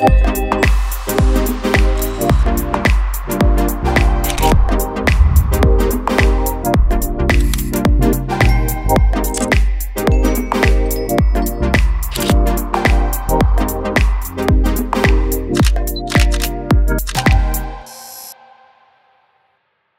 Bye.